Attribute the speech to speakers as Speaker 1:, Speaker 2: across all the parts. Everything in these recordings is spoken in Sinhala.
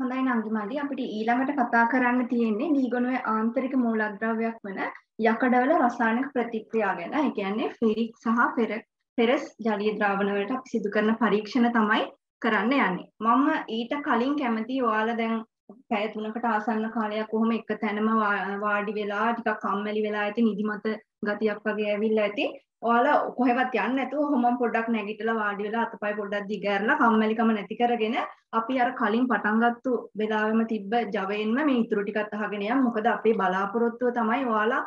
Speaker 1: හොඳයි නංගිමලි අපිට ඊළඟට කතා කරන්න තියෙන්නේ නීගොනුවේ ආන්තරික මූලද්‍රව්‍යයක් වන යකඩවල රසායනික ප්‍රතික්‍රියා ගැන. ඒ කියන්නේ ෆෙරික් සහ පෙරස් ජලීය ද්‍රාවණ වලට අපි සිදු කරන පරීක්ෂණ තමයි කරන්න යන්නේ. මම ඊට කලින් කැමති ඔයාලා දැන් පැය 3කට ආසන්න කාලයක් කොහොම එක තැනම වාඩි වෙලා ටිකක් කම්මැලි වෙලා ඇති නිදිමත ගතියක් වගේ ඇවිල්ලා ඇති. ඔයාලා කොහෙවත් යන්නේ නැතුව ඔහොම පොඩ්ඩක් නැගිටලා වාඩි වෙලා අතපය පොඩ්ඩක් දිග ඇරලා කම්මැලිකම නැති කරගෙන අපි අර කලින් පටන් ගත්තු වෙලාවෙම තිබ්බ ජවයෙන්ම මේ ඉතුරු ටිකත් අහගෙන යමු මොකද අපේ බලාපොරොත්තුව තමයි ඔයාලා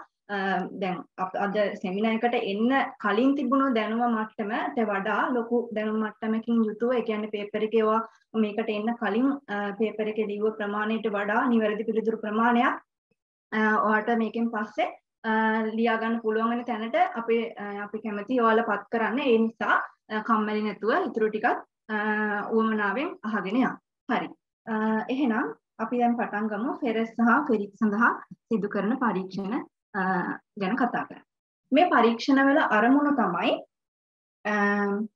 Speaker 1: දැන් අද සෙමිනාර් එකට එන්න කලින් තිබුණු දැනුම මට්ටමට වඩා ලොකු දැනුම මට්ටමකින් යුතුව ඒ කියන්නේ පේපර් එකේ ඒවා මේකට එන්න කලින් පේපර් එකේ ලියුව ප්‍රමාණයට වඩා නිවැරදි පිළිතුරු ප්‍රමාණයක් ඔයාලට මේකෙන් පස්සේ ලියා ගන්න පුළුවන් වෙන තැනට අපි අපි කැමති ඔයාලා පත් කරන්න ඒ නිසා කම්මැලි නැතුව ඉතුරු ටිකත් උවමනාවෙන් අහගෙන යන්න. හරි. එහෙනම් අපි දැන් පටන් ගමු ෆෙරස් සහ ෆෙරික් සඳහා සිදු කරන පරීක්ෂණ ගැන කතා කරන්න. මේ පරීක්ෂණවල අරමුණ තමයි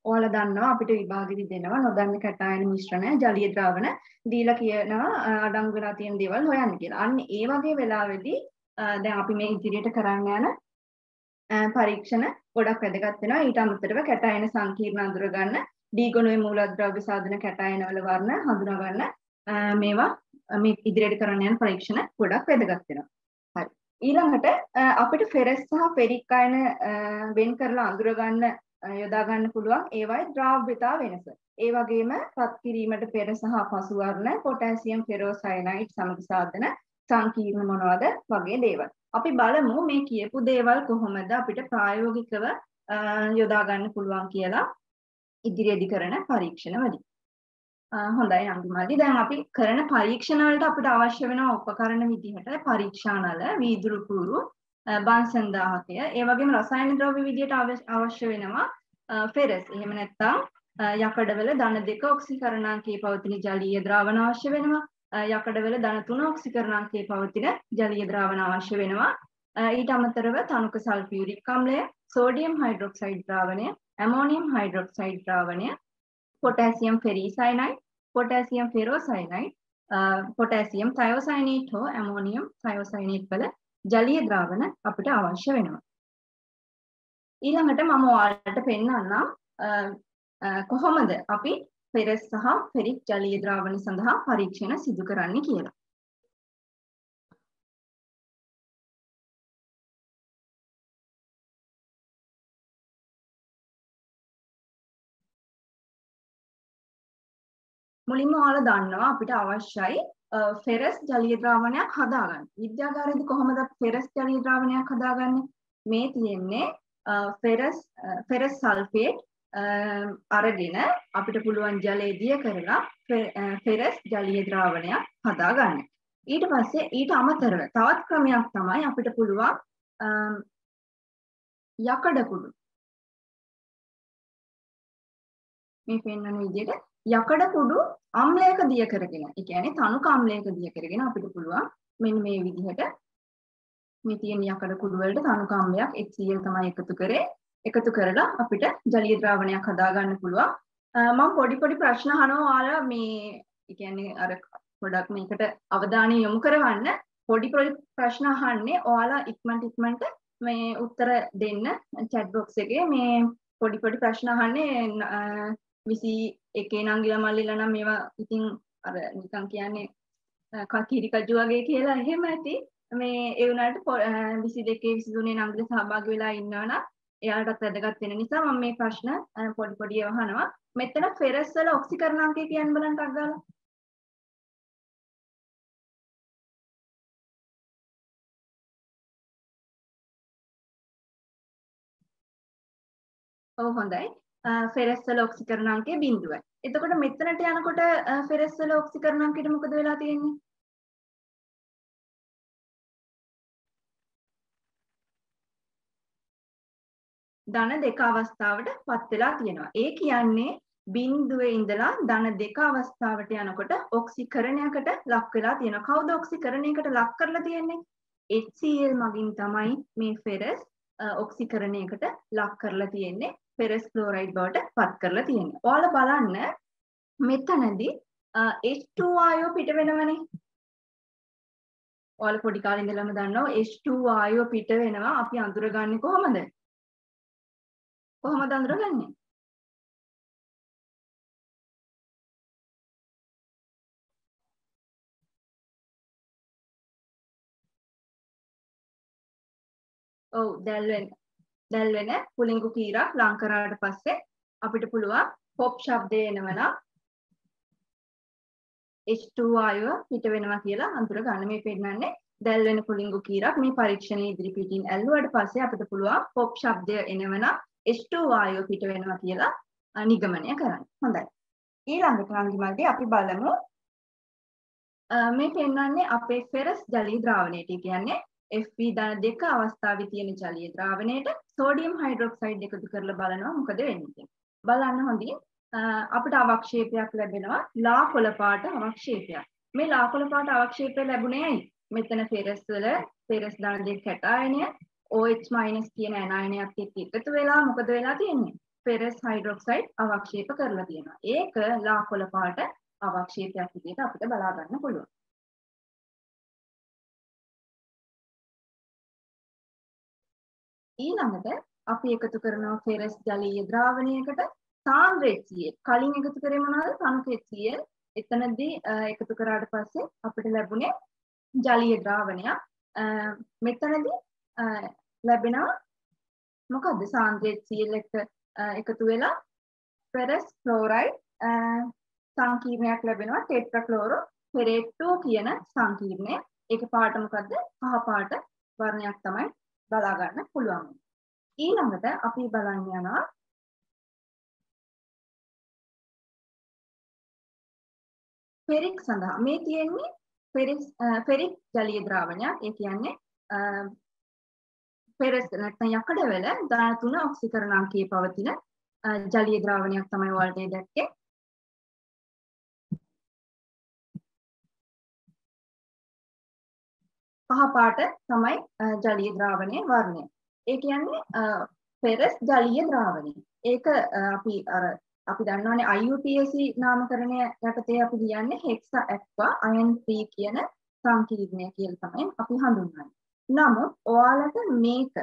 Speaker 1: ඔයාලා දන්නවා අපිට විභාගෙදි දෙනවා නොදන්න කැටායන මිශ්‍රණය ජලීය ද්‍රාවණ දීලා කියනවා අඩංගු වෙලා තියෙන දේවල් හොයන්න කියලා. අන්න ඒ වගේ වෙලාවෙදී දැන් අපි මේ ඉදිරියට කරන්න යන පරීක්ෂණ ගොඩක් වැදගත් වෙනවා. ඊට අමතරව කැටයන සංකීර්ණ අඳුර ගන්න, ඩී ගුණයේ මූලද්‍රව්‍ය සාධන කැටයන වල වර්ණ හඳුනා ගන්න මේවා මේ ඉදිරියට කරන්න යන පරීක්ෂණ ගොඩක් වැදගත් වෙනවා. හරි. ඊළඟට අපිට ෆෙරස් සහ ෆෙරික් අයන වෙන් කරලා අඳුර ගන්න යොදා ගන්න පුළුවන් ඒවයි ද්‍රාව්‍යතා වෙනස. ඒ වගේම පත් කිරීමට පෙර සහ පසු වර්ණ පොටෑසියම් ෆෙරෝසයනයිඩ් සමග සාධන සංකීර්ණ මොනවද වගේ දේවල්. අපි බලමු මේ කියපු දේවල් කොහොමද අපිට ප්‍රායෝගිකව යොදා ගන්න පුළුවන් කියලා ඉදිරියේදී කරන පරීක්ෂණ වලින්. හොඳයි අන්තිමදී දැන් අපි කරන පරීක්ෂණ වලට අපිට අවශ්‍ය වෙන උපකරණ විදිහට පරීක්ෂානල වීදුරු කුරු බන්සන් දාහකය ඒ වගේම රසායන ද්‍රව්‍ය විදිහට අවශ්‍ය වෙනවා ෆෙරස්. එහෙම නැත්නම් යකඩවල ධන දෙක ඔක්සිකරණාංකයේ පවතින ජලීය ද්‍රාවණ අවශ්‍ය වෙනවා. යකඩවල ධන 3 ඔක්සිකරණාංකයේ පවතින ජලීය ද්‍රාවණ අවශ්‍ය වෙනවා. ඊට අමතරව තනුක සල්ෆියුරික් අම්ලය, සෝඩියම් හයිඩ්‍රොක්සයිඩ් ද්‍රාවණය, ammonium hydroxide ද්‍රාවණය, potassium ferricyanide, potassium ferrocyanide, potassium thiocyanate හෝ ඇමෝනියම් තයෝසයනේට් වල ජලීය ද්‍රාවණ අපිට අවශ්‍ය වෙනවා. ඊළඟට මම ඔයාලට පෙන්වන්නම් කොහොමද අපි පෙරස් සහ ෆෙරික් ජලීය ද්‍රාවණ සඳහා පරීක්ෂණ සිදු කරන්න කියලා. මුලින්ම ඔයාලා දන්නවා අපිට අවශ්‍යයි ෆෙරස් ජලීය ද්‍රාවණයක් හදාගන්න. විද්‍යාගාරයේදී කොහොමද ෆෙරස් ජලීය ද්‍රාවණයක් හදාගන්නේ? මේ තියෙන්නේ ෆෙරස් ෆෙරස් සල්ෆේට් අරගෙන අපිට පුළුවන් ජලය දිය කරලා ෆෙරස් ජලීය ද්‍රාවණයක් හදාගන්න. ඊට පස්සේ ඊට අමතරව තවත් ක්‍රමයක් තමයි අපිට පුළුවන් යකඩ කුඩු මේ පෙන්වන විදිහට යකඩ කුඩු අම්ලයක දිය කරගෙන ඒ කියන්නේ තනුක අම්ලයක දිය කරගෙන අපිට පුළුවන් මෙන්න මේ විදිහට මේ තියෙන යකඩ කුඩු වලට තනුක අම්ලයක් HCl තමයි එකතු කරේ එකතු කරලා අපිට ජලීය ද්‍රාවණයක් හදාගන්න පුළුවන්. මම පොඩි පොඩි ප්‍රශ්න අහනවා ඔයාලා. මේ කියන්නේ අර පොඩක් මේකට අවධානය යොමු කරවන්න පොඩි පොඩි ප්‍රශ්න අහන්නේ ඔයාලා ඉක්මනට ඉක්මනට මේ උත්තර දෙන්න chat box එකේ. මේ පොඩි පොඩි ප්‍රශ්න අහන්නේ 21 නංගිලා මල්ලිලා නම් මේවා ඉතින් අර නිකන් කියන්නේ කකිරි කජු වගේ කියලා එහෙම ඇති. මේ ඒ වුණාට 22 23 නංගිලා සහභාගී වෙලා ඉන්නවනම් එයාටත් වැදගත් වෙන නිසා මම මේ ප්‍රශ්න පොඩි පොඩි අහනවා. මෙතන ෆෙරස් වල ඔක්සිකරණාංකය කියන්න බලන්න ටක් ගාලා. ඔව් හොඳයි. ෆෙරස් වල ඔක්සිකරණාංකය බිඳුවයි. එතකොට මෙතනට යනකොට ෆෙරස් වල ඔක්සිකරණාංකයට මොකද වෙලා තියෙන්නේ? ධන දෙක අවස්ථාවට පත් වෙලා තියෙනවා. ඒ කියන්නේ බිඳුවේ ඉඳලා ධන දෙක අවස්ථාවට යනකොට ඔක්සිකරණයකට ලක් වෙලා තියෙනවා. කවුද ඔක්සිකරණයකට ලක් කරලා තියෙන්නේ? HCl මගින් තමයි මේ ෆෙරස් ඔක්සිකරණයකට ලක් කරලා තියෙන්නේ. ෆෙරස් ක්ලෝරයිඩ් බවට පත් කරලා තියෙන්නේ. ඔයාලා බලන්න මෙතනදී H2 ආයෝ පිට වෙනවනේ. ඔයාලා පොඩි කාලේ ඉඳලම දන්නවා H2 ආයෝ පිට වෙනවා අපි අඳුරගන්නේ කොහොමද? කොහොමද අඳුරගන්නේ? ඔව් දැල් වෙන දැල් වෙන පුලිංගු කීරක් ලං කරාට පස්සේ අපිට පුළුවන් පොප් ශබ්දය එනවනම් H2 වායුව පිට වෙනවා කියලා අඳුර ගන්න මේ පෙන්නන්නේ දැල් වෙන පුලිංගු කීරක් මේ පරීක්ෂණයේ ඉදිරි පිටින් ඇල්ලුවාට පස්සේ අපිට පුළුවන් පොප් ශබ්දය එනවනම් H2 වායුව පිට වෙනවා කියලා නිගමනය කරන්න. හොඳයි. ඊළඟට රංගිමල්දී අපි බලමු මේ පෙන්වන්නේ අපේ ෆෙරස් ජලී ද්‍රාවණයට කියන්නේ FP ධන දෙක අවස්ථාවේ තියෙන ජලීය ද්‍රාවණයට සෝඩියම් හයිඩ්‍රොක්සයිඩ් එකතු කරලා බලනවා මොකද වෙන්නේ බලන්න හොඳින් අපිට අවක්ෂේපයක් ලැබෙනවා ලා කොළ පාට අවක්ෂේපයක්. මේ ලා කොළ පාට අවක්ෂේපය ලැබුණේ ඇයි? මෙතන ෆෙරස් වල ෆෙරස් ධන දෙක කැටායනය OH- කියන ඇනායනයත් එක්ක එකතු වෙලා මොකද වෙලා තියෙන්නේ? ෆෙරස් හයිඩ්‍රොක්සයිඩ් අවක්ෂේප කරලා තියෙනවා. ඒක ලා කොළ පාට අවක්ෂේපයක් විදිහට අපිට බලා ගන්න පුළුවන්. ඊළඟට අපි එකතු කරනවා ෆෙරස් ජලීය ද්‍රාවණයකට සාන්ද්‍ර HCl. කලින් එකතු කරේ මොනවද? තනුක HCl. එතනදී එකතු කරාට පස්සේ අපිට ලැබුණේ ජලීය ද්‍රාවණයක්. මෙතනදී ලැබෙනවා මොකද්ද? සාන්ද්‍ර HCl එක එකතු වෙලා ෆෙරස් ක්ලෝරයිඩ් සංකීර්ණයක් ලැබෙනවා ටෙට්‍රාක්ලෝරෝ ෆෙරේට්ටෝ කියන සංකීර්ණය. ඒක පාට මොකද්ද? කහ පාට වර්ණයක් තමයි බලා ගන්න පුළුවන්. ඊළඟට අපි බලන්න යනවා ෆෙරික් සඳහා මේ තියෙන්නේ ෆෙරික් ෆෙරික් ජලීය ද්‍රාවණයක් ඒ කියන්නේ ෆෙරස් නැත්නම් යකඩ වල දාන තුන ඔක්සිකරණ අංකයේ පවතින ජලීය ද්‍රාවණයක් තමයි ඔයාලට දැක්කේ පහ පාට තමයි ජලීය ද්‍රාවණයේ වර්ණය. ඒ කියන්නේ ෆෙරස් ජලීය ද්‍රාවණය. ඒක අපි අර අපි දන්නවනේ IUPAC නාමකරණය යටතේ අපි කියන්නේ හෙක්සා ඇක්වා අයන් 3 කියන සංකීර්ණය කියලා තමයි අපි හඳුන්වන්නේ. නමුත් ඔයාලට මේක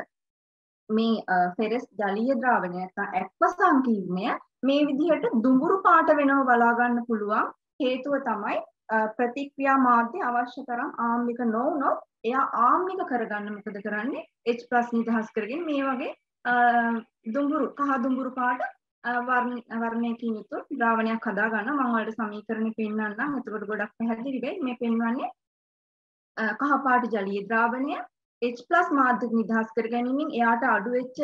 Speaker 1: මේ ෆෙරස් ජලීය ද්‍රාවණය නැත්නම් ඇක්වා සංකීර්ණය මේ විදිහට දුඹුරු පාට වෙනව බලා ගන්න පුළුවන් හේතුව තමයි ප්‍රතික්‍රියා මාධ්‍ය අවශ්‍ය තරම් ආම්ලික නොවුනොත් එයා ආම්ලික කරගන්න මොකද කරන්නේ? H+ නිදහස් කරගෙන මේ වගේ දුඹුරු කහ දුඹුරු පාට වර්ණයකින් යුතු ද්‍රාවණයක් හදා ගන්න. මම ඔයාලට සමීකරණ පෙන්නන්නම් එතකොට ගොඩක් පැහැදිලි වෙයි. මේ පෙන්වන්නේ කහ පාට ජලීය ද්‍රාවණය H+ මාධ්‍ය නිදහස් කර ගැනීමෙන් එයාට අඩු වෙච්ච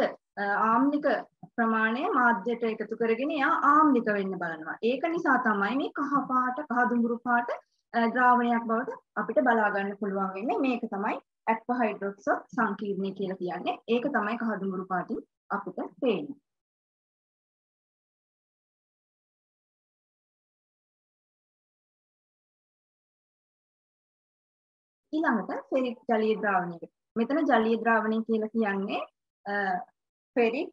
Speaker 1: ආම්ලික ප්‍රමාණය මාධ්‍යයට එකතු කරගෙන එයා ආම්ලික වෙන්න බලනවා. ඒක නිසා තමයි මේ කහ පාට කහ දුඹුරු පාට ද්‍රාවණයක් බවට අපිට බලා ගන්න පුළුවන් වෙන්නේ මේක තමයි ඇක්වා හයිඩ්‍රොක්සෝ සංකීර්ණය කියලා කියන්නේ. ඒක තමයි කහදුමුරු පාටින් අපිට පේන්නේ. ඊළඟට ෆෙරික් ජලීය ද්‍රාවණයක. මෙතන ජලීය ද්‍රාවණය කියලා කියන්නේ ෆෙරික්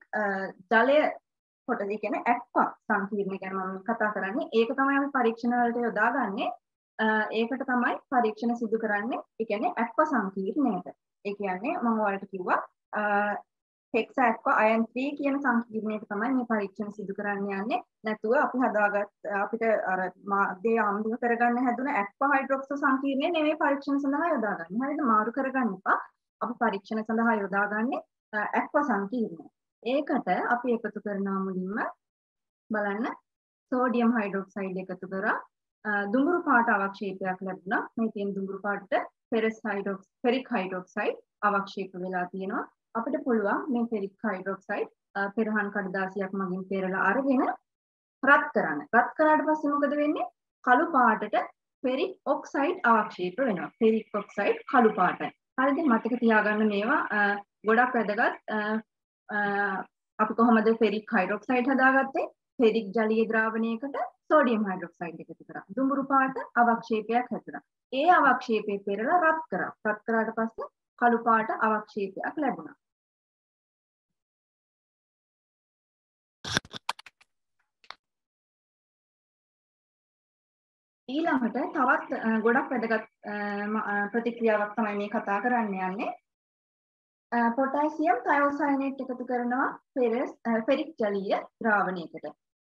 Speaker 1: ජලය කොට ඒ කියන්නේ ඇක්වා සංකීර්ණ ගැන මම කතා කරන්නේ. ඒක තමයි අපි පරීක්ෂණ වලට යොදාගන්නේ. ඒකට තමයි පරීක්ෂණ සිදු කරන්නේ. ඒ කියන්නේ ඇක්වා සංකීර්ණයට. ඒ කියන්නේ මම ඔයාලට කිව්වා හෙක්සා ඇක්වා අයන් 3 කියන සංකීර්ණයට තමයි මේ පරීක්ෂණ සිදු කරන්න යන්නේ. නැතුව අපි හදාගත් අපිට අර මාධ්‍ය ආම්ලික කරගන්න හැදුන ඇක්වා හයිඩ්‍රොක්සෝ සංකීර්ණය නෙමෙයි පරීක්ෂණ සඳහා යොදාගන්නේ. හරිද? මාරු කරගන්න එපා. අපි පරීක්ෂණ සඳහා යොදාගන්නේ ඇක්වා සංකීර්ණය. ඒකට අපි එකතු කරනවා මුලින්ම බලන්න සෝඩියම් හයිඩ්‍රොක්සයිඩ් එකතු කරා දුඹුරු පාට අවක්ෂේපයක් ලැබුණා. මේ තියෙන දුඹුරු පාටට ෆෙරස් හයිඩ්‍රොක්ස් ෆෙරික් හයිඩ්‍රොක්සයිඩ් අවක්ෂේප වෙලා තියෙනවා. අපිට පුළුවන් මේ ෆෙරික් හයිඩ්‍රොක්සයිඩ් පෙරහන් කඩදාසියක් මගින් පෙරලා අරගෙන රත් කරන්න. රත් කරාට පස්සේ මොකද වෙන්නේ? කළු පාටට ෆෙරික් ඔක්සයිඩ් අවක්ෂේප වෙනවා. ෆෙරික් ඔක්සයිඩ් කළු පාටයි. හරිද? මතක තියාගන්න මේවා ගොඩක් වැදගත් අපි කොහොමද ෆෙරික් හයිඩ්‍රොක්සයිඩ් හදාගත්තේ? ෆෙරික් ජලීය ද්‍රාවණයකට සෝඩියම් හයිඩ්‍රොක්සයිඩ් එකතු කරා. දුඹුරු පාට අවක්ෂේපයක් හැදුණා. ඒ අවක්ෂේපය පෙරලා රත් කරා. රත් කරාට පස්සේ කළු පාට අවක්ෂේපයක් ලැබුණා. ඊළඟට තවත් ගොඩක් වැදගත් ප්‍රතික්‍රියාවක් තමයි මේ කතා කරන්න යන්නේ. පොටෑසියම් තයෝසයනේට් එකතු කරනවා ෆෙරස් ෆෙරික් ජලීය ද්‍රාවණයකට.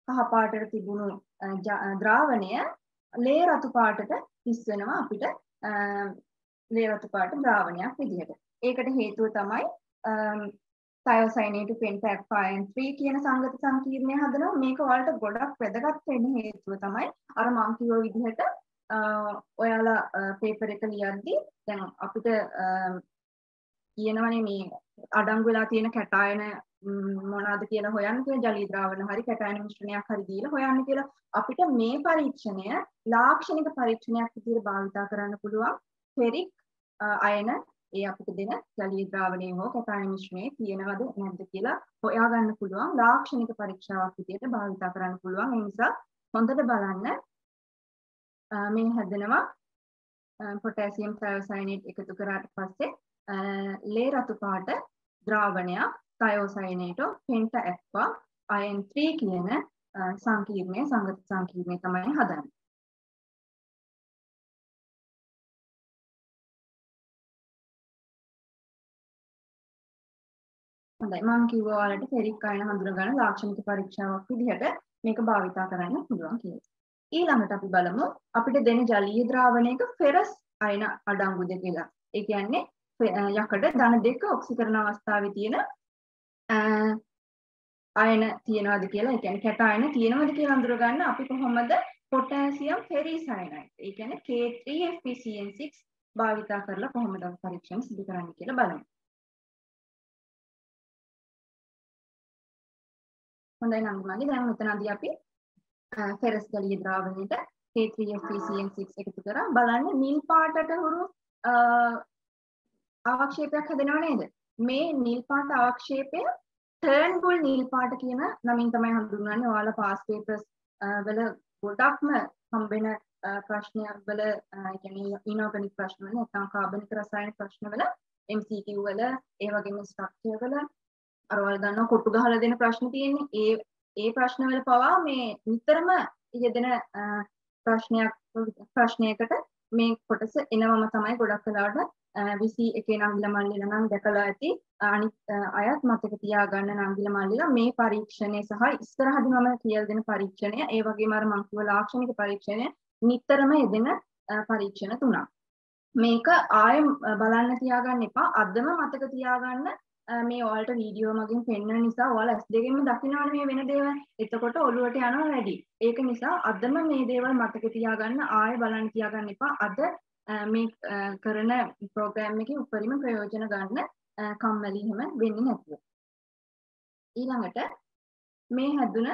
Speaker 1: කහ පාටට තිබුණු ද්‍රාවණය ලේ රතු පාටට හිස් වෙනවා අපිට ලේ රතු පාට ද්‍රාවණයක් විදිහට. ඒකට හේතුව තමයි තයෝසයිනේට් පෙන්ටැක්ෆයන් 3 කියන සංගත සංකීර්ණය හදනවා. මේක ඔයාලට ගොඩක් වැදගත් වෙන්න හේතුව තමයි අර මං කිව්ව විදිහට ඔයාලා පේපර් එක ලියද්දි දැන් අපිට කියනවනේ මේ අඩංගු වෙලා තියෙන කැටායන මොනවාද කියලා හොයන්න කියලා ජලී ද්‍රාවණ හරි කැටායන මිශ්‍රණයක් හරි දීලා හොයන්න කියලා අපිට මේ පරීක්ෂණය ලාක්ෂණික පරීක්ෂණයක් විදිහට භාවිතා කරන්න පුළුවන් ෆෙරික් අයන ඒ අපිට දෙන ජලීය ද්‍රාවණයේ හෝ කැටායන මිශ්‍රණයේ තියෙනවද නැද්ද කියලා හොයාගන්න පුළුවන්. ලාක්ෂණික පරීක්ෂාවක් විදිහට භාවිතා කරන්න පුළුවන්. ඒ නිසා හොඳට බලන්න. මේ හැදෙනවා. පොටෑසියම් ටයෝසයනේට් එකතු කරාට පස්සේ ලේ රතු පාට ද්‍රාවණයක් තයෝසයනේටෝ පෙන්ට ඇක්වා අයන් 3 කියන සංකීර්ණය සංගත සංකීර්ණය තමයි හදන්නේ. හොඳයි මම කිව්වා ඔයාලට ෆෙරික් අයන හඳුනගන්න ලාක්ෂණික පරීක්ෂාවක් විදිහට මේක භාවිතා කරන්න පුළුවන් කියලා. ඊළඟට අපි බලමු අපිට දෙන ජලීය ද්‍රාවණයක ෆෙරස් අයන අඩංගුද කියලා. ඒ කියන්නේ යකඩ ධන දෙක ඔක්සිකරණ අවස්ථාවේ තියෙන අයන තියනවාද කියලා ඒ කියන්නේ කැටායන තියනවාද කියලා අඳුරගන්න අපි කොහොමද පොටෑසියම් ෆෙරිසයනයිඩ් ඒ කියන්නේ K3FeCN6 භාවිතා කරලා කොහොමද පරීක්ෂණ සිදු කරන්නේ කියලා බලමු. හොඳයි නම් මගේ දැන් මෙතනදී අපි ෆෙරස් ගලිය ද්‍රාවණයට K3FeCN6 එකතු කරා බලන්න නිල් පාටට හුරු අවක්ෂේපයක් හැදෙනව නේද? මේ නිල් පාට අවක්ෂේපය ටර්න් බුල් නිල් පාට කියන නමින් තමයි හඳුන්වන්නේ. ඔයාලා පාස් පේපර්ස් වල ගොඩක්ම හම්බෙන ප්‍රශ්නයක් වල ඒ කියන්නේ ඉනෝගනික් ප්‍රශ්න වල නැත්නම් කාබනික රසායනික ප්‍රශ්න වල MCQ වල ඒ වගේම ස්ට්‍රක්චර් වල අර ඔයාලා දන්නවා කොටු ගහලා දෙන ප්‍රශ්න තියෙන්නේ. ඒ ඒ ප්‍රශ්න වල පවා මේ නිතරම යෙදෙන ප්‍රශ්නයක් ප්‍රශ්නයකට මේ කොටස එනවම තමයි ගොඩක් වෙලාවට විසි එකේ නංගිල මල්ලිලා නම් දැකලා ඇති අනිත් අයත් මතක තියාගන්න නංගිල මල්ලිලා මේ පරීක්ෂණය සහ ඉස්සරහදී මම කියලා දෙන පරීක්ෂණය ඒ වගේම අර මං කිව්ව ලාක්ෂණික පරීක්ෂණය නිතරම යෙදෙන පරීක්ෂණ තුනක්. මේක ආයෙ බලන්න තියාගන්න එපා. අදම මතක තියාගන්න මේ ඔයාලට වීඩියෝ මගින් පෙන්වන නිසා ඔයාලා ඇස් දෙකෙන්ම දකින්නවනේ මේ වෙන දේවල්. එතකොට ඔළුවට යනවා වැඩි. ඒක නිසා අදම මේ දේවල් මතක තියාගන්න ආයෙ බලන්න තියාගන්න එපා. අද මේ කරන ප්‍රෝග්‍රෑම් එකේ උපරිම ප්‍රයෝජන ගන්න කම්මැලි එහෙම වෙන්නේ නැතුව. ඊළඟට මේ හැදුන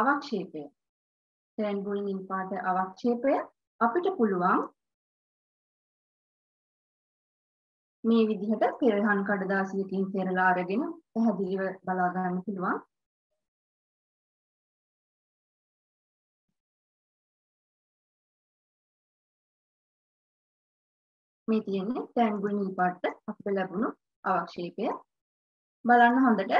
Speaker 1: අවක්ෂේපය රෙන්බුල් නිල් පාට අවක්ෂේපය අපිට පුළුවන් මේ විදිහට පෙරහන් කඩදාසියකින් පෙරලා අරගෙන පැහැදිලිව බලා ගන්න පුළුවන්. මේ තියෙන්නේ ටැන්ගුල් නිල් පාට අපිට ලැබුණු අවක්ෂේපය. බලන්න හොඳට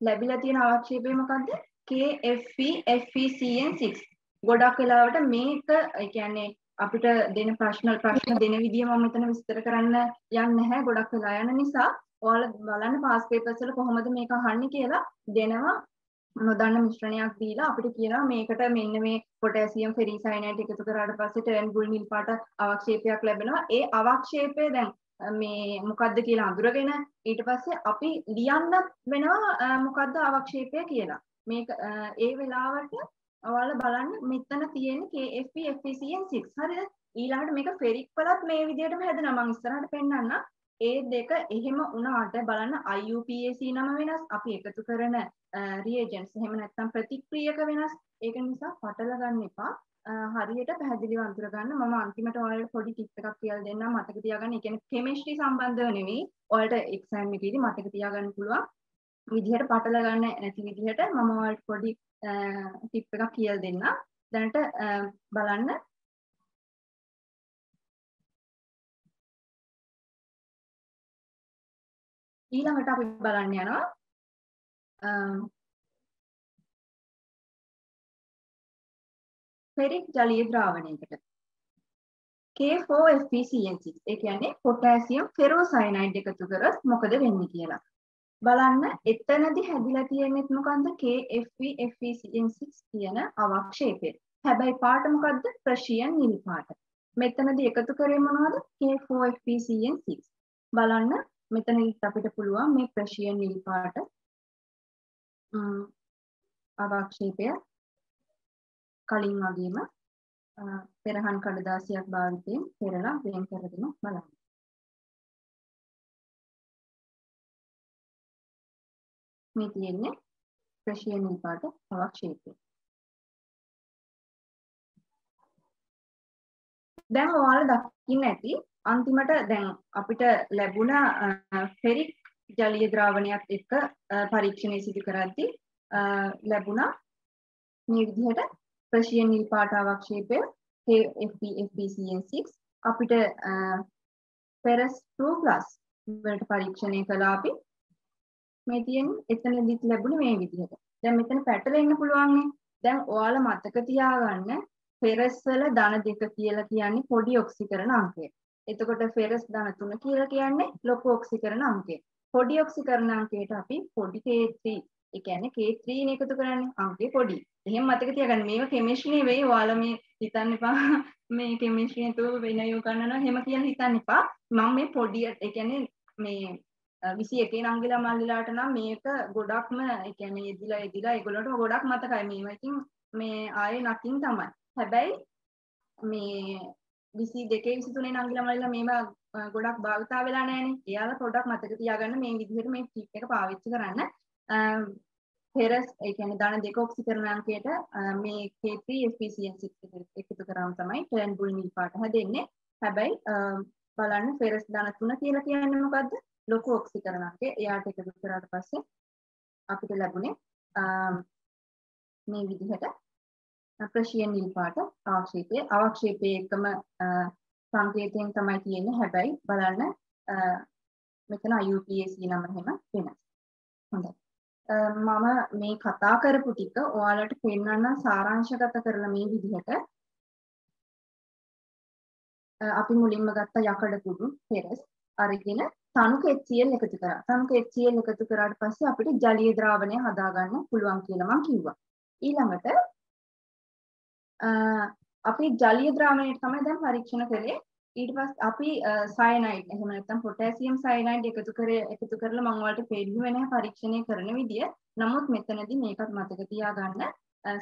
Speaker 1: ලැබිලා තියෙන අවක්ෂේපය මොකද්ද? KFE FECN6. ගොඩක් වෙලාවට මේක ඒ කියන්නේ අපිට දෙන ප්‍රශ්න ප්‍රශ්න දෙන විදිය මම මෙතන විස්තර කරන්න යන්නේ නැහැ. ගොඩක් වෙලා යන නිසා ඔයාලා බලන්න පාස් පේපර්ස් වල කොහොමද මේක අහන්නේ කියලා දෙනවා නොදන්න මිශ්‍රණයක් දීලා අපිට කියනවා මේකට මෙන්න මේ පොටෑසියම් ෆෙරිසයනයිඩ් එකතු කරාට පස්සේ ටර්න් බුල් නිල් පාට අවක්ෂේපයක් ලැබෙනවා. ඒ අවක්ෂේපය දැන් මේ මොකද්ද කියලා අඳුරගෙන ඊට පස්සේ අපි ලියන්න වෙනවා මොකද්ද අවක්ෂේපය කියලා. මේක ඒ වෙලාවට ඔයාලා බලන්න මෙතන තියෙන KFP FPCN6 හරිද? ඊළඟට මේක ෆෙරික් වලත් මේ විදිහටම හැදෙනවා. මම ඉස්සරහට පෙන්නන්නම්. ඒ දෙක එහෙම වුණාට බලන්න IUPAC නම වෙනස් අපි එකතු කරන රියජන්ස් එහෙම නැත්නම් ප්‍රතික්‍රියක වෙනස් ඒක නිසා පටල ගන්න එපා හරියට පැහැදිලිව අඳුර ගන්න මම අන්තිමට ඔයාලට පොඩි ටිප් එකක් කියලා දෙන්නම් මතක තියාගන්න. ඒ කියන්නේ කෙමිස්ට්‍රි සම්බන්ධව නෙවෙයි ඔයාලට එක්සෑම් එකේදී මතක තියාගන්න පුළුවන් විදිහට පටල ගන්න නැති විදිහට මම ඔයාලට පොඩි ටිප් එකක් කියලා දෙන්නම්. දැනට බලන්න ඊළඟට අපි බලන්න යනවා ෆෙරික් ජලීය ද්‍රාවණයකට K4FeCN6 ඒ කියන්නේ පොටෑසියම් ෆෙරෝසයනයිඩ් එකතු කරොත් මොකද වෙන්නේ කියලා. බලන්න එතනදි හැදිලා තියෙන්නේ මොකන්ද KFeFeCN6 කියන අවක්ෂේපය. හැබැයි පාට මොකද්ද? ප්‍රශියන් නිල් පාට. මෙතනදී එකතු කරේ මොනවද? K4FeCN6. බලන්න මෙතනදිත් අපිට පුළුවන් මේ ප්‍රශියන් නිල් පාට අවක්ෂේපය කලින් වගේම පෙරහන් කඩදාසියක් භාවිතයෙන් පෙරලා වෙන් කරගෙන බලන්න. මේ තියෙන්නේ ප්‍රශියන් නිල් පාට අවක්ෂේපය. දැන් ඔයාලා දකින්න ඇති අන්තිමට දැන් අපිට ලැබුණ ෆෙරික් ජලීය ද්‍රාවණයක් එක්ක පරීක්ෂණය සිදු කරද්දී ලැබුණා මේ විදිහට ප්‍රශියන් නිල් පාට අවක්ෂේපය KFPFPCN6 අපිට පෙරස් 2+ වලට පරීක්ෂණය කළා අපි මේ තියෙන එතනදිත් ලැබුණේ මේ විදිහට. දැන් මෙතන පැටලෙන්න පුළුවන්නේ. දැන් ඔයාලා මතක තියාගන්න ෆෙරස් වල ධන දෙක කියලා කියන්නේ පොඩි ඔක්සිකරණ අංකය. එතකොට ෆෙරස් ධන 3 කියලා කියන්නේ ලොකු ඔක්සිකරණ අංකය. පොඩි ඔක්සිකරණ අංකයට අපි පොඩි K3 ඒ කියන්නේ K3 නේ එකතු කරන්නේ අංකේ පොඩි. එහෙම මතක තියාගන්න මේව කෙමිස්ට්‍රි නෙවෙයි ඔයාලා මේ හිතන්න එපා මේ කෙමිස්ට්‍රි නේතු වෙන යෝ ගන්නවා එහෙම කියලා හිතන්න එපා. මම මේ පොඩි ඒ කියන්නේ මේ 21 නංගිලා මල්ලිලාට නම් මේක ගොඩක්ම ඒ කියන්නේ එදිලා එදිලා ඒගොල්ලන්ට ගොඩක් මතකයි මේව. ඉතින් මේ ආයේ නකින් තමයි. හැබැයි මේ 22 23 නංගිලා මල්ලිලා මේව ගොඩක් භාවිතා වෙලා නැහැනේ. එයාලා පොඩ්ඩක් මතක තියාගන්න මේ විදිහට මේ ටිප් එක පාවිච්චි කරන්න. පෙරස් ඒ කියන්නේ ධන දෙක ඔක්සිකරණ අංකයට මේ K3 FeCN6 එකතු කරාම තමයි ටර්න් බුල් නිල් පාට හැදෙන්නේ. හැබැයි බලන්න පෙරස් ධන 3 කියලා කියන්නේ මොකද්ද? ලොකු ඔක්සිකරණ අංකය. එයාට එකතු කරාට පස්සේ අපිට ලැබුණේ මේ විදිහට ප්‍රශියන් නිල් පාට අවක්ෂේපය. අවක්ෂේපයේ එකම සංකේතයෙන් තමයි තියෙන්නේ. හැබැයි බලන්න මෙතන IUPAC නම එහෙම වෙනස්. හොඳයි. මම මේ කතා කරපු ටික ඔයාලට පෙන්වන්න සාරාංශගත කරලා මේ විදිහට අපි මුලින්ම ගත්ත යකඩ කුඩු පෙරස් අරගෙන තණුක HCl එකතු කරා. තණුක HCl එකතු කරාට පස්සේ අපිට ජලීය ද්‍රාවණය හදාගන්න පුළුවන් කියලා මම කිව්වා. ඊළඟට අපි ජලීය ද්‍රාවණයට තමයි දැන් පරීක්ෂණ කරේ. ඊට පස්සේ අපි සයනයිඩ් එහෙම නැත්නම් පොටෑසියම් සයනයිඩ් එකතු කරේ එකතු කරලා මම ඔයාලට පෙන්නුවේ නැහැ පරීක්ෂණය කරන විදිය. නමුත් මෙතනදී මේකත් මතක තියාගන්න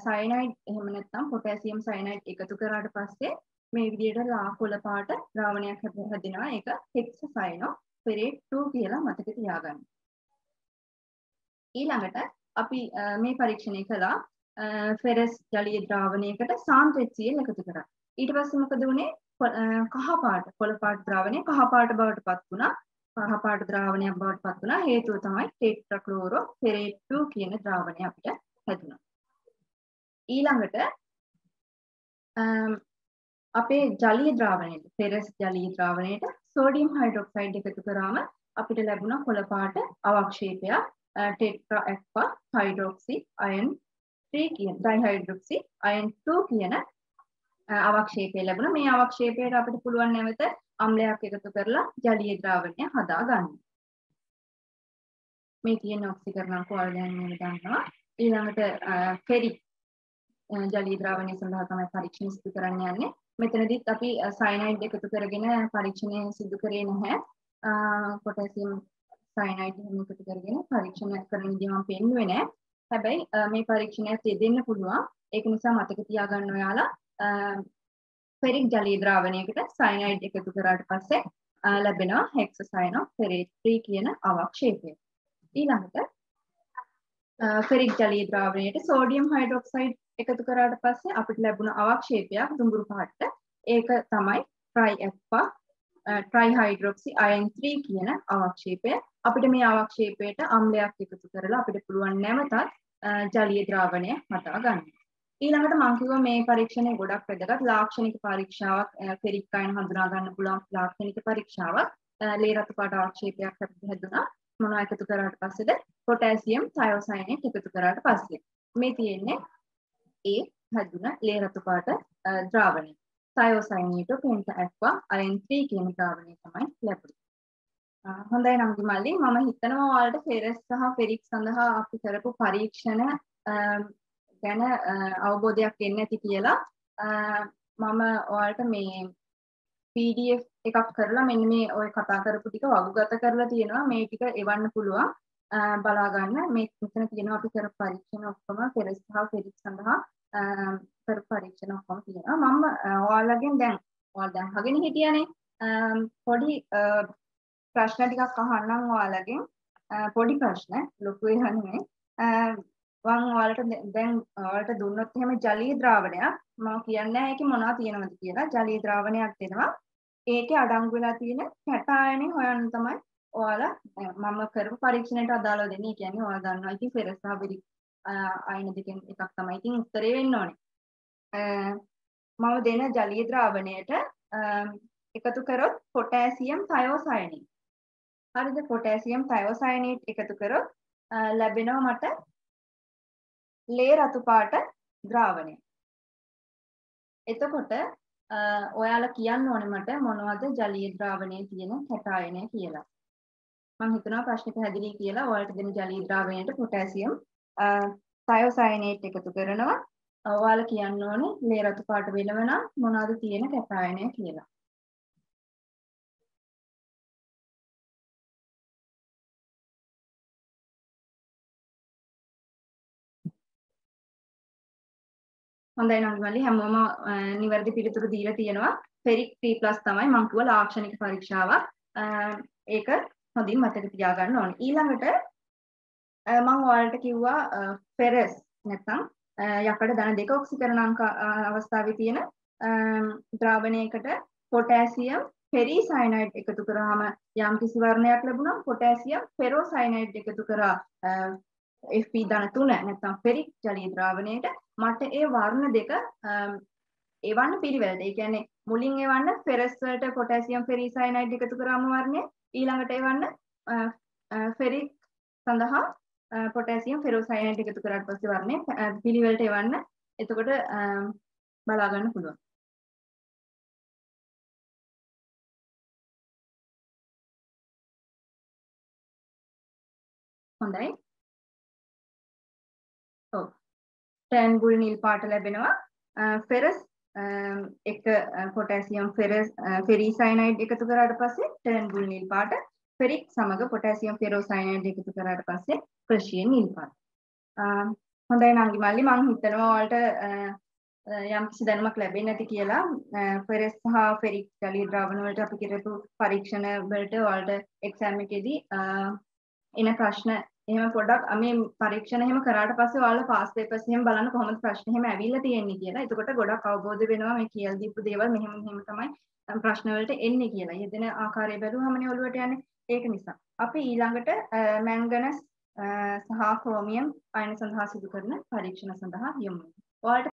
Speaker 1: සයනයිඩ් එහෙම නැත්නම් පොටෑසියම් සයනයිඩ් එකතු කරාට පස්සේ මේ විදියට ලා කොළ පාට ද්‍රාවණයක් හැදෙනවා. ඒක හෙක්ස සයනෝ පෙරේට් 2 කියලා මතක තියාගන්න. ඊළඟට අපි මේ පරීක්ෂණය කළා ෆෙරස් ජලීය ද්‍රාවණයකට සාන්ද්‍රෙච්චියල් එකතු කරා. ඊට පස්සේ මොකද වුනේ කහ පාට කොළ පාට ද්‍රාවණය කහ පාට බවට පත් වුණා. කහ පාට ද්‍රාවණයක් බවට පත් වුණා. හේතුව තමයි ටෙට්‍රාක්ලෝරෝ ෆෙරේට් 2 කියන ද්‍රාවණය අපිට හැදුණා. ඊළඟට අපේ ජලීය ද්‍රාවණයට ෆෙරස් ජලීය ද්‍රාවණයට සෝඩියම් හයිඩ්‍රොක්සයිඩ් එකතු කරාම අපිට ලැබුණා කොළ පාට අවක්ෂේපයක් ටෙට්‍රා ඇක්වා හයිඩ්‍රොක්සි අයන් 3 කියන ඩයිහයිඩ්‍රොක්සි අයන් 2 කියන අවක්ෂේපය ලැබුණා. මේ අවක්ෂේපයට අපිට පුළුවන් නැවත අම්ලයක් එකතු කරලා ජලීය ද්‍රාවණය හදා ගන්න. මේ තියෙන ඔක්සිකරණ කොල් දැන් මේ දන්නවා. ඊළඟට ෆෙරික් ජලීය ද්‍රාවණය සඳහා තමයි පරීක්ෂණ සිදු කරන්න යන්නේ. මෙතනදිත් අපි සයනයිඩ් එකතු කරගෙන පරීක්ෂණය සිදු කරේ නැහැ. පොටෑසියම් සයනයිඩ් එකතු කරගෙන පරීක්ෂණ කරන විදිහ මම පෙන්නුවේ නැහැ. හැබැයි මේ පරීක්ෂණයත් යෙදෙන්න පුළුවන්. ඒක නිසා මතක තියාගන්න ඔයාලා ෆෙරික් ජලී ද්‍රාවණයකට සයනයිඩ් එකතු කරාට පස්සේ ලැබෙනවා හෙක්සසයනෝ ෆෙරේට් 3 කියන අවක්ෂේපය. ඊළඟට ෆෙරික් ජලී ද්‍රාවණයට සෝඩියම් හයිඩ්‍රොක්සයිඩ් එකතු කරාට පස්සේ අපිට ලැබුණ අවක්ෂේපයක් දුඹුරු පාට. ඒක තමයි ට්‍රයිඑෆ්පා ට්‍රයිහයිඩ්‍රොක්සි අයන් 3 කියන අවක්ෂේපය. අපිට මේ අවක්ෂේපයට අම්ලයක් එකතු කරලා අපිට පුළුවන් නැවතත් ජලීය ද්‍රාවණය හදා ගන්න. ඊළඟට මම කිව්වා මේ පරීක්ෂණය ගොඩක් වැදගත් ලාක්ෂණික පරීක්ෂාවක් ෆෙරික් අයන හඳුනා ගන්න පුළුවන් ලාක්ෂණික පරීක්ෂාවක් ලේ රතු පාට ආක්ෂේපයක් හැදුණා මොනවා එකතු කරාට පස්සේද පොටෑසියම් තයෝසයනේට් එකතු කරාට පස්සේ මේ තියෙන්නේ A හැදුන ලේ රතු පාට ද්‍රාවණය. සයෝසයිනේටෝ පෙන්ට ඇක්වා අයන් 3 කියන ද්‍රාවණය තමයි ලැබුණේ. හොඳයි නම්දි මල්ලි මම හිතනවා ඔයාලට ෆෙරස් සහ ෆෙරික් සඳහා අපි කරපු පරීක්ෂණ ගැන අවබෝධයක් එන්න ඇති කියලා. මම ඔයාලට මේ PDF එකක් කරලා මෙන්න මේ ඔය කතා කරපු ටික වගුගත කරලා තියෙනවා. මේ ටික එවන්න පුළුවන්. බලා ගන්න මේ මෙතන තියෙනවා අපි කරපු පරීක්ෂණ ඔක්කොම ෆෙරස් සහ ෆෙරික් සඳහා. කරපු පරීක්ෂණ ඔක්කොම තියෙනවා මම ඔයාලගෙන් දැන් ඔයාලා දැන් අහගෙන හිටියානේ පොඩි ප්‍රශ්න ටිකක් අහන්නම් ඔයාලගෙන් පොඩි ප්‍රශ්න ලොකු ඒවා නෙමෙයි මම ඔයාලට දැන් ඔයාලට දුන්නොත් එහෙම ජලීය ද්‍රාවණයක් මම කියන්නේ ඒකේ මොනවද තියෙනවද කියලා ජලීය ද්‍රාවණයක් දෙනවා ඒකේ අඩංගු වෙලා තියෙන කැටායනේ හොයන්න තමයි ඔයාලා මම කරපු පරීක්ෂණයට අදාළව දෙන්නේ. ඒ කියන්නේ ඔයාලා දන්නවා ඉතින් ෆෙරස් සහ බිරි අයන දෙකෙන් එකක් තමයි ඉතින් උත්තරේ වෙන්න ඕනේ. මම දෙන ජලීය ද්‍රාවණයට එකතු කරොත් පොටෑසියම් තයෝසයනේට්. හරිද? පොටෑසියම් තයෝසයනේට් එකතු කරොත් ලැබෙනවා මට ලේ රතු පාට ද්‍රාවණය. එතකොට ඔයාලා කියන්න ඕනේ මට මොනවද ජලීය ද්‍රාවණයේ තියෙන කැටායනය කියලා. මම හිතනවා ප්‍රශ්නේ පැහැදිලි කියලා ඔයාලට දෙන ජලීය ද්‍රාවණයට පොටෑසියම් තයෝසයනේට් එකතු කරනවා. ඔයාලා කියන්න ඕනේ ලේ රතු පාට වෙනව නම් මොනවද තියෙන කැටායනය කියලා. හොඳයි නංගිමලි හැමෝම නිවැරදි පිළිතුරු දීලා තියෙනවා. ෆෙරික් 3+ තමයි මං කිව්ව ලාක්ෂණික පරීක්ෂාවක්. ඒක හොඳින් මතක තියාගන්න ඕනේ. ඊළඟට මම ඔයාලට කිව්වා ෆෙරස් නැත්නම් යකඩ ධන දෙක ඔක්සිකරණාංක අවස්ථාවේ තියෙන ද්‍රාවණයකට පොටෑසියම් පෙරිසයනයිඩ් එකතු කරාම යම් කිසි වර්ණයක් ලැබුණා පොටෑසියම් පෙරෝසයනයිඩ් එකතු කරා Fp ධන 3 නැත්නම් ෆෙරික් ජලීය ද්‍රාවණයට මට ඒ වර්ණ දෙක එවන්න පිළිවෙලට. ඒ කියන්නේ මුලින් එවන්න ෆෙරස් වලට පොටෑසියම් පෙරිසයනයිඩ් එකතු කරාම වර්ණය ඊළඟට එවන්න ෆෙරික් සඳහා පොටෑසියම් ෆෙරෝසයනයිඩ් එකතු කරාට පස්සේ වර්ණය පිළිවෙලට එවන්න එතකොට බලා ගන්න පුළුවන්. හොඳයි. ඔව්. ටැන් බුල් නිල් පාට ලැබෙනවා. ෆෙරස් එක පොටෑසියම් ෆෙරිසයිනයිඩ් එකතු කරාට පස්සේ ටර්න් බුල් නිල් පාට ෆෙරික් සමග පොටෑසියම් ෆෙරෝසයිනයිඩ් එකතු කරාට පස්සේ ප්‍රශියන් නිල් පාට. හොඳයි නංගි මල්ලි මං හිතනවා ඔයාලට යම් කිසි දැනුමක් ලැබෙන්නේ නැති කියලා ෆෙරස් සහ ෆෙරික් ජලීය ද්‍රවණ වලට අපි කරපු පරීක්ෂණ වලට ඔයාලට එක්සෑම් එකේදී එන ප්‍රශ්න එහෙම පොඩ්ඩක් මේ පරීක්ෂණ එහෙම කරාට පස්සේ ඔයාලා පාස් පේපර්ස් එහෙම බලන්න කොහොමද ප්‍රශ්න එහෙම ඇවිල්ලා තියෙන්නේ කියලා. එතකොට ගොඩක් අවබෝධ වෙනවා මේ කියලා දීපු දේවල් මෙහෙම මෙහෙම තමයි ප්‍රශ්න වලට එන්නේ කියලා. යෙදෙන ආකාරය බැලුවමනේ ඔළුවට යන්නේ. ඒක නිසා. අපි ඊළඟට මැංගනස් සහ ක්‍රෝමියම් අයන සඳහා සිදු කරන පරීක්ෂණ සඳහා යමු. ඔයාලට